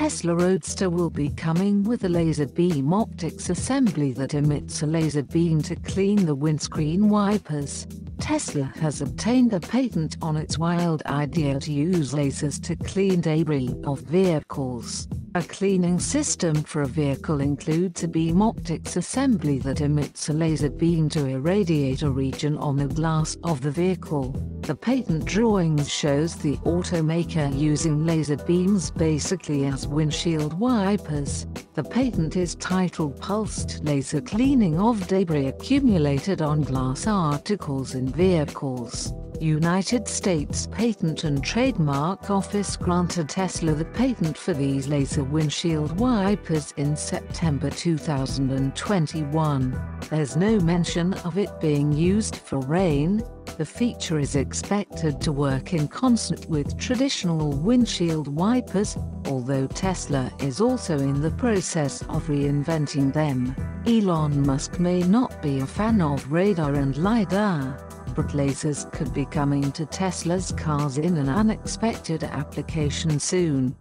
Tesla Roadster will be coming with a laser beam optics assembly that emits a laser beam to clean the windscreen wipers. Tesla has obtained a patent on its wild idea to use lasers to clean debris of vehicles. A cleaning system for a vehicle includes a beam optics assembly that emits a laser beam to irradiate a region on the glass of the vehicle. The patent drawings shows the automaker using laser beams basically as windshield wipers. The patent is titled Pulsed Laser Cleaning of Debris Accumulated on Glass Articles in Vehicles. United States Patent and Trademark Office granted Tesla the patent for these laser windshield wipers in September 2021. There's no mention of it being used for rain. The feature is expected to work in concert with traditional windshield wipers, although Tesla is also in the process of reinventing them. Elon Musk may not be a fan of radar and LiDAR, but lasers could be coming to Tesla's cars in an unexpected application soon.